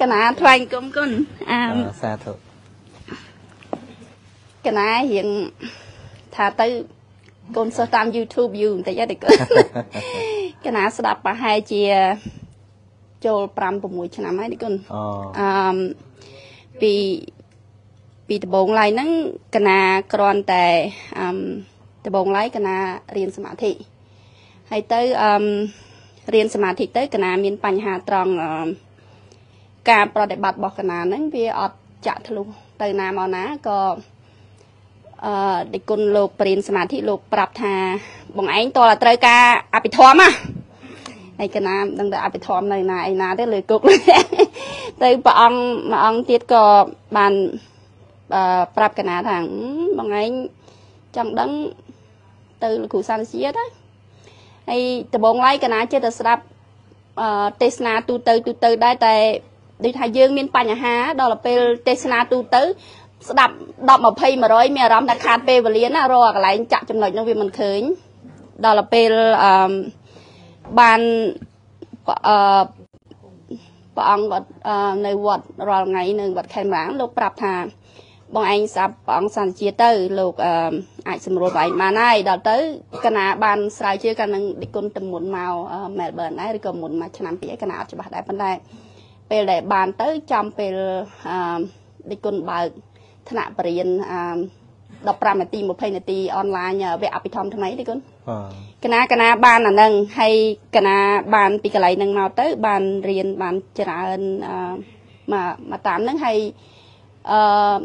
កណាថ្លែងគុំគុណអឺអឺសាធុកណារៀងថាទៅកូនសិស្សតាម YouTube យូរបន្តិចហើយតែកូនកណាស្ដាប់ប្រហែលជាចូល5 6ឆ្នាំហើយនេះកូនអូអឺពីពីដំបងឡើយហ្នឹងកណាគ្រាន់តែអឺដំបងឡើយកណារៀនសមាធិហើយទៅអឺរៀនសមាធិទៅកណាមានបញ្ហាត្រង់អឺ ការប្រតិបត្តិរបស់កណាហ្នឹងវាអត់ចាក់ធ្លុះទៅណាមកណាក៏អឺដេគុណលោកព្រានសមាធិលោកប្រាប់ថាបងឯងតើត្រូវការអភិធម្មណាហើយកណាមិនដឹងតែអភិធម្មនៅណាឯណាទេលើគុកទៅព្រះអង្គមួយអង្គទៀតក៏បានអឺប្រាប់កណាថាហឹមបងឯងចង់ដឹងទៅលោកគ្រូសានជាទៅហើយដំបងឡាយកណាចិត្តតែស្ដាប់អឺទេសនាទូទៅទូទៅដែរតែ ដូចថាយើងមានបញ្ហាដល់ពេលទេសនាទូទៅស្ដាប់10 20 100មានអារម្មណ៍ថាខាតពេលវេលាណារកកន្លែងចាក់ចំណុចនោះវាមិនឃើញដល់ពេលអឺបានអឺព្រះអង្គគាត់អឺនៅវត្តរាល់ថ្ងៃនៅវត្តខេមរាំងលោកប្រាប់ថាបងឯងស្ដាប់ព្រះអង្គសន្តិជាទៅលោកអឺអាចសម្រួលបងឯងបានហើយដល់ទៅកណាបានស្រាវជ្រាវកាលនឹងដឹកគុណទៅមុនមកមែលប៊នដែរឬក៏មុនមកឆ្នាំពីរឯងកណាអត់ច្បាស់ដែរប៉ុន្តែ ពេលដែលបានទៅចំពេលអឺដឹកគុណបើកថ្នាក់បរិញ្ញាអឺ15នាទី20នាទីអនឡាញវគ្គអភិធម្មថ្មីទេគុណអូកណាកណាបានអានឹងហើយកណាបានពីកន្លែងហ្នឹងមកទៅ បានរៀនបានច្រើនអឺមកមកតាមហ្នឹងហើយអឺ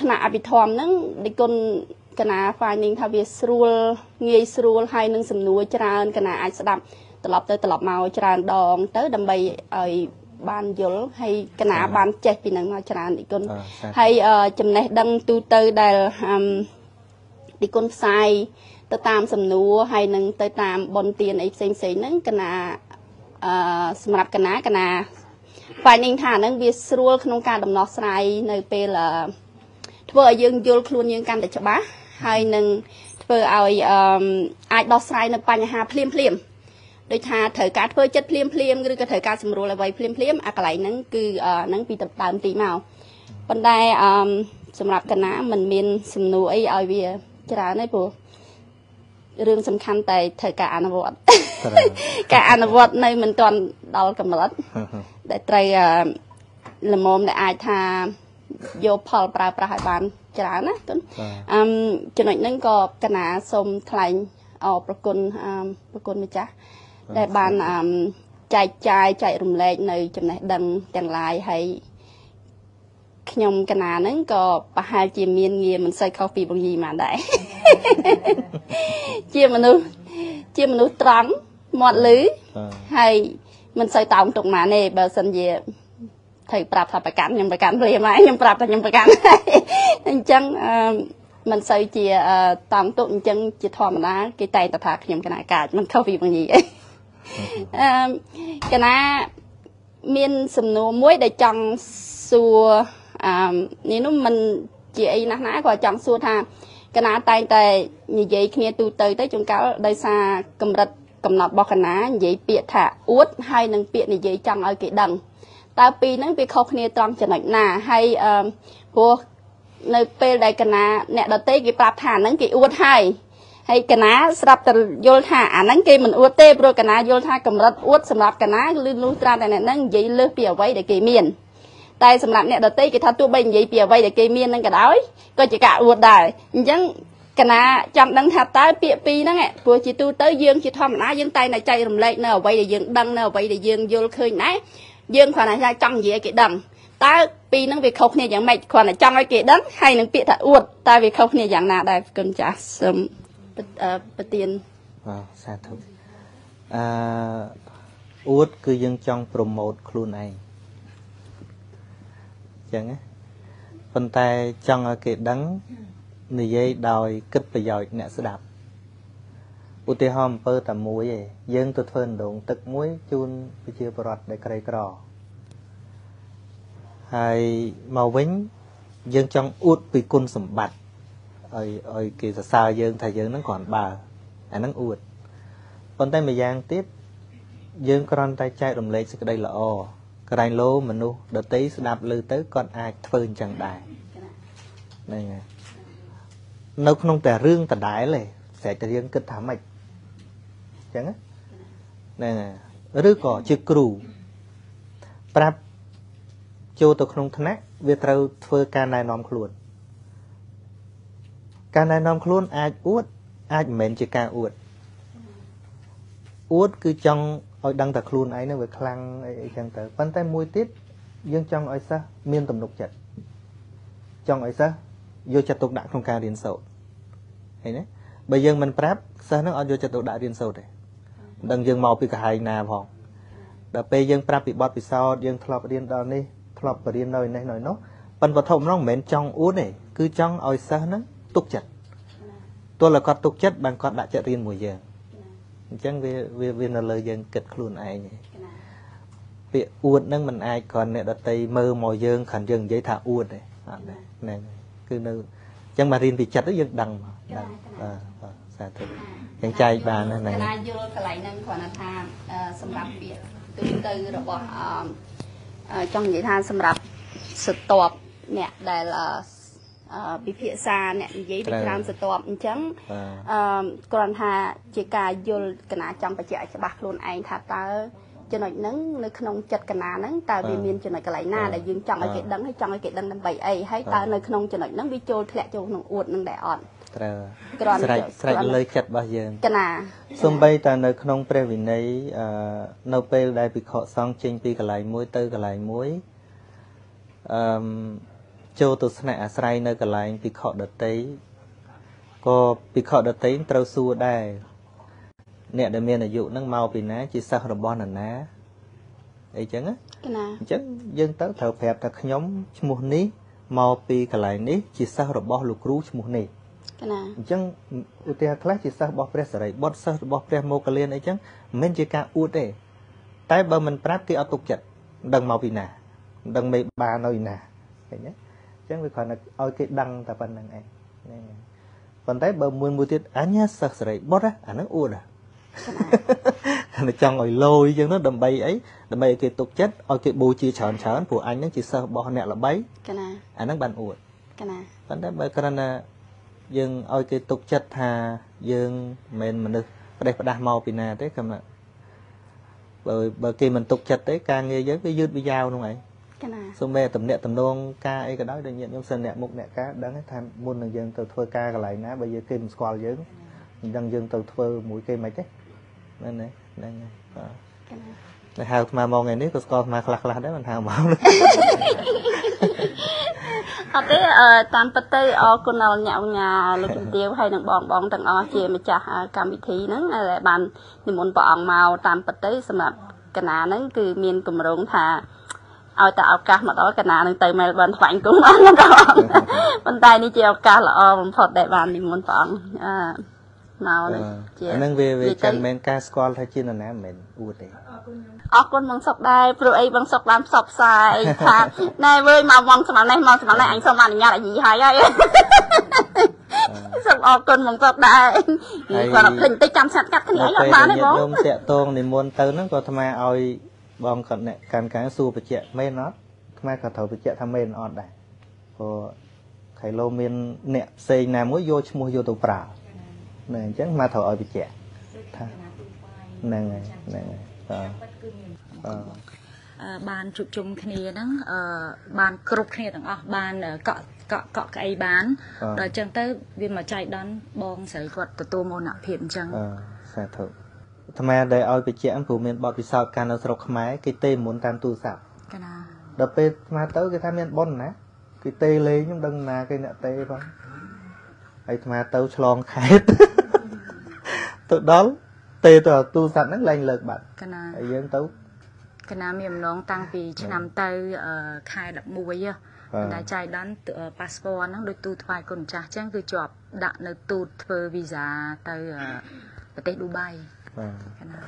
ថ្នាក់អភិធម្មហ្នឹងដូចគុណកណា finding ថាវាស្រួលងាយស្រួលហើយនឹងសំណួរច្រើនកណាអាចស្ដាប់ត្រឡប់ទៅត្រឡប់មកច្រើនដង ទៅដើម្បីឲ្យ បានយល់ហើយកណាបានចេះពីហ្នឹងមកច្រើនដូចគុណអឺសាធុហើយអឺចំណេះដឹងទូទៅដែលអឺទីគុណផ្សាយទៅតាមសំណួរហើយនឹងទៅតាមបនទានអីផ្សេងផ្សេងហ្នឹងកណាអឺសម្រាប់កណាកណា finding ថាហ្នឹងវាស្រួលក្នុងការដំណោះស្រាយនៅពេលអឺធ្វើឲ្យយើងយល់ខ្លួនយើងកាន់តែច្បាស់ហើយនឹងធ្វើឲ្យអឺអាចដោះស្រាយនៅបញ្ហាភ្លាមភ្លាមៗ ដូចថាត្រូវការធ្វើចិត្តភ្លាមភ្លាមៗឬក៏ត្រូវការសម្រួលអ្វីភ្លាមភ្លាមៗអាកន្លែងហ្នឹងគឺអឺហ្នឹងពីដើមទីមកប៉ុន្តែអឺសម្រាប់កណាมันមាន សំណួរអីឲ្យវាច្រើនទេព្រោះរឿងសំខាន់តែត្រូវការអនុវត្តត្រូវការអនុវត្តនៅមិនទាន់ដល់កម្រិតដែលត្រូវអឺល្មមដែលអាចថាយកផលប្រើប្រាស់ឲ្យបានច្រើនណាទុនបាទអឹមចំណុចហ្នឹងក៏កណាសូមថ្លែងអរប្រគុណអឺប្រគុណម្ចាស់ ដែលបានអឺចែកចាយចែករំលែកនៅ ចំណេះដឹងទាំងឡាយហើយខ្ញុំកណាហ្នឹងក៏ប្រហែលជាមានងារមិនសូវខុសពីបងយីមកដែរជាមនុស្សជាមនុស្សត្រង់មាត់លឺបាទហើយមិនសូវតោងទុកម៉ាទេបើសិនជាត្រូវប្រាប់ថាប្រកាន់ខ្ញុំប្រកាន់ភ្លាមហើយខ្ញុំប្រាប់ថាខ្ញុំប្រកាន់ហើយអញ្ចឹងអឺមិនសូវជាអឺតោងទុកអញ្ចឹងជាធម្មតាគេតែងតែថាខ្ញុំកណាកាចមិនខុសពីបងញីអី អឺកណាមានសំណួរមួយដែលចង់សួរអឺនេះនោះមិនជាអីណាស់ណាក៏ចង់សួរថាកណាតែងតែនិយាយគ្នាទូទៅទៅជួនកាលដោយសារកម្រិតកំណត់របស់កណានិយាយពាក្យថាអួតហើយនឹងពាក្យនិយាយចង់ឲ្យគេដឹងតើពីរហ្នឹងវាខុសគ្នាត្រង់ចំណុចណាហើយអឺព្រោះនៅពេលដែលកណាអ្នកដតីគេប្រាប់ថាហ្នឹងគេអួតហើយ ហើយកណាស្រាប់តែយល់ថាអាហ្នឹងគេមិនអួតទេព្រោះកណាយល់ថាកម្រិតអួតសម្រាប់កណាគឺលុះត្រាតែអ្នកហ្នឹងនិយាយលើសពីអ្វីដែលគេមានតែសម្រាប់អ្នកដតីគេថាទោះបីនិយាយពីអ្វីដែលគេមាននឹងក៏ដោយក៏ជាការអួតដែរអញ្ចឹងកណាចង់ដឹងថាតើពាក្យពីរហ្នឹងឯងព្រោះជាទូទៅយើងជាធម្មតាយើងតែងតែចែករំលែកនៅអ្វីដែលយើងដឹងនៅអ្វីដែលយើងយល់ឃើញដែរយើងគ្រាន់តែថាចង់និយាយឲ្យគេដឹងតើពីរហ្នឹងវាខុសគ្នាយ៉ាងម៉េចគ្រាន់តែចង់ឲ្យគេដឹងហើយនឹងពាក្យថាអួតតើវាខុសគ្នាយ៉ាងណាដែរគុណចាស់សូម ប្រអឺប្រទានបាទសាធុអឺអួតគឺយើងចង់ប្រម៉ូតខ្លួនឯងអញ្ចឹងណាប៉ុន្តែចង់ឲ្យគេដឹងនិយាយដោយគិតប្រយោជន៍អ្នកស្ដាប់ឧទាហរណ៍អំពើតែមួយឯងយើងទៅធ្វើដងទឹកមួយជូនប្រជាពលរដ្ឋដែលក្រីក្រហើយមកវិញយើងចង់អួតពីគុណសម្បត្តិ ឲ្យឲ្យគេសរសើរយើងថាយើងហ្នឹងគ្រាន់បើអាហ្នឹងអួតប៉ុន្តែម្យ៉ាងទៀតយើងគ្រាន់តែចែករំលែកសេចក្តីល្អក្រែងលោមនុស្សដតីស្ដាប់ឮទៅគាត់អាចធ្វើអញ្ចឹងដែរហ្នឹងហើយនៅក្នុងតែរឿងដដែលទេស្រេចតែរឿងគិតថាម៉េចអញ្ចឹងណាហ្នឹងហើយឬក៏ជាគ្រូប្រាប់ចូលទៅក្នុងថ្នាក់វាត្រូវធ្វើការណែនាំខ្លួន ការណែនាំខ្លួនអាចអួត អាចមិនមែនជាការអួតអួតគឺចង់ឲ្យដឹងតែខ្លួនឯងហ្នឹងវាខ្លាំងអីអីចឹងទៅប៉ុន្តែមួយទៀតយើងចង់ឲ្យសិស្សមានទំនុកចិត្តចង់ឲ្យសិស្សយកចិត្តទុកដាក់ក្នុងការរៀនសូត្រឃើញទេបើយើងមិនប្រាប់សិស្សហ្នឹងអត់យកចិត្តទុកដាក់រៀនសូត្រទេមិនដឹងយើងមកពីកន្លែងណាផងដល់ពេលយើងប្រាប់ពីបទពិសោធន៍យើងធ្លាប់រៀនដល់នេះធ្លាប់បរៀននៅនេះនៅនោះប៉ុន្តែវត្ថុម្ដងមិនមែនចង់អួតទេគឺចង់ឲ្យសិស្សហ្នឹង ទុកចិត្តទោះតែគាត់ទុកចិត្តបានគាត់ដាក់ចិត្តរៀនមួយយើងអញ្ចឹងវាវាវានៅលើយើងគិតខ្លួនឯងពាក្យអួតហ្នឹងมันអាចគ្រាន់អ្នកដតីមើលមកយើងគ្រាន់យើងនិយាយថាអួតទេអត់ទេហ្នឹងគឺនៅអញ្ចឹងមករៀនពីចិត្តទៅយើងដឹងមកដឹងបាទបាទសាធុយ៉ាងចែកបានណាហ្នឹងកណាយល់កន្លែងហ្នឹងគ្រាន់តែថាអឺសម្រាប់ពាក្យទូទៅរបស់អឺអឺចង់និយាយថាសម្រាប់ស្ទាប់អ្នកដែលអឺអឺ ពិភាក្សាអ្នកនិយាយពីច្រើនស្ទាប់អញ្ចឹងបាទអឺគ្រាន់ថាជាការយល់កណាចង់បញ្ជាក់ឲ្យច្បាស់ខ្លួនឯងថាតើចំណុចហ្នឹងនៅក្នុងចិត្តកណាហ្នឹងតើវាមានចំណុចកន្លែងណាដែលយើងចង់ឲ្យគេដឹងហើយចង់ឲ្យគេដឹងដើម្បីអីហើយតើនៅក្នុងចំណុចហ្នឹងវាចូលធ្លាក់ចូលក្នុងអួតហ្នឹងដែរអត់ត្រូវគ្រាន់ស្រេចតែស្រេចគ្រាន់តែលើចិត្តរបស់យើងកណាសំបីតែនៅក្នុងព្រះវិន័យអឺនៅពេលដែលភិក្ខុសង្ឃចេញពីកន្លែងមួយទៅកន្លែងមួយអឺម ចូលទៅស្នាក់អាស្រ័យនៅកន្លែងភិក្ខុដតីក៏ភិក្ខុដតីត្រូវសួរដែរអ្នកដែលមានអាយុហ្នឹងមកពីណាជាសិស្សរបស់នរណាអីចឹងណាកណាអញ្ចឹងយើងទៅត្រូវប្រាប់ថាខ្ញុំឈ្មោះនេះមកពីកន្លែងនេះជាសិស្សរបស់លោកគ្រូឈ្មោះនេះកណាអញ្ចឹងឧទាហរណ៍ខ្លះជាសិស្សរបស់ព្រះសារីបុត្រសិស្សរបស់ព្រះមោគលានអីចឹងមិនមែនជាការអួតទេតែបើមិនប្រាប់គេអត់ទុកចិត្តមិនដឹងមកពីណាមិនដឹងមេបានៅពីណាឃើញទេអញ្ចឹងវាគ្រាន់តែឲ្យគេដឹងតែប៉ុណ្្នឹងឯងហ្នឹងហើយប៉ុន្តែបើមួយមួយទៀតអញ្ញាសិស្សសារីបុត្រអាហ្នឹងអួតហ៎តែចង់ឲ្យលយចឹងនោះដើម្បីអីដើម្បីឲ្យគេទុកចិត្តឲ្យគេបូជាច្រើនច្រើនព្រោះអញហ្នឹងជាសិស្សរបស់អ្នកល្បីកណាអាហ្នឹងបានអួតកណាប៉ុន្តែបើគ្រាន់តែយើងឲ្យគេទុកចិត្តថាយើងមិនមែនមនុស្សផ្ដេសផ្ដាស់មកពីណាទេគំណាបើបើគេមិនទុកចិត្តទេការងារយើងវាយឺតវាយ៉ាវនោះឯង កណាសូម្បីតែតំណាក់តំណងការអីក៏ដោយដូចញាតិខ្ញុំសិនអ្នកមុខអ្នកការដឹងថាមុននឹងយើងទៅធ្វើការកន្លែងណាបើយើងគេមិនស្គាល់យើងមិនដឹងយើងទៅធ្វើមួយគេមិនទេហ្នឹងហើយហ្នឹងហើយបាទកណាតែហៅអាត្មាមកថ្ងៃនេះក៏ស្គាល់អាត្មាខ្លះខ្លះដែរមិនហៅមកអត់ទេអឺតាមពិតទៅអរគុណដល់អ្នកវិញ្ញាលោកជំទាវហើយនិងបងបងទាំងអស់ជាម្ចាស់អឺកម្មវិធីហ្នឹងដែលបាននិមន្តព្រះអង្គមកតាមពិតទៅសម្រាប់កណាហ្នឹងគឺមានគម្រោងថា ឲ្យតែឱកាសមកដល់កណានឹងទៅមែលប៊នថ្វាយគុំអស់ទាំងអស់ប៉ុន្តែនេះជាឱកាសល្អបំផុតដែលបាននិមន្តព្រះអង្គអឺមកនេះជាអាហ្នឹងវាវានិយាយទៅចាំមែនការស្គាល់ថាជានរណាមិនមែនអួតទេអរគុណបងសុកដែរព្រោះអីបងសុកបានផ្សព្វផ្សាយថាណែវើយមកមកស្មានេះមកស្មានេះអញសូមអនុញ្ញាតឲ្យយីហើយហើយសូមអរគុណបងសុកដែរនេះគាត់តែភ្លេចបន្តិចចាំស្ងាត់កាត់គ្នាអីអត់បានទេបងញោមតាក់តងនិមន្តទៅហ្នឹងក៏អាត្មាឲ្យ បងគាត់អ្នកកាន់កាសួរបញ្ជាក់មែនអត់ខ្មែរក៏ត្រូវបញ្ជាក់ថាមែនអត់ដែរព្រោះខៃឡូមានអ្នកផ្សេងណាមួយយកឈ្មោះយកទៅប្រើហ្នឹងអញ្ចឹងមកត្រូវឲ្យបញ្ជាក់ថាហ្នឹងហើយហ្នឹងហើយបាទបាទអឺបានជួបជុំគ្នាហ្នឹងអឺបានគ្រប់គ្នាទាំងអស់បានកក់កក់កក់ក្អីបានដល់អញ្ចឹងទៅវាមកចៃដន្យបងស្រីគាត់ទទួលមោនភាពអញ្ចឹងអឺសាធុ អាត្មាដែលឲ្យបញ្ជាក់ព្រោះមានបទពិសោធន៍កាលនៅស្រុកខ្មែរគេទេមុនតាមទូរស័ព្ទកណាដល់ពេលស្មាទៅគេថាមានប៉ុនណាគេទេលេងខ្ញុំដឹងណាគេអ្នកទេផងហើយស្មាទៅឆ្លងខេតទៅដល់ទេទៅអាទូរស័ព្ទហ្នឹងលែងលើកបាត់កណាហើយយើងទៅកណាមានអំណងតាំងពីឆ្នាំទៅអឺខែ11ហ៎បាទតែចៃដន្យប៉ាសពតហ្នឹងដូចទូតថ្វាយគុណម្ចាស់អញ្ចឹងគឺជាប់ដាក់នៅទូតធ្វើវីសាទៅអឺប្រទេសឌូបៃ បាទកណា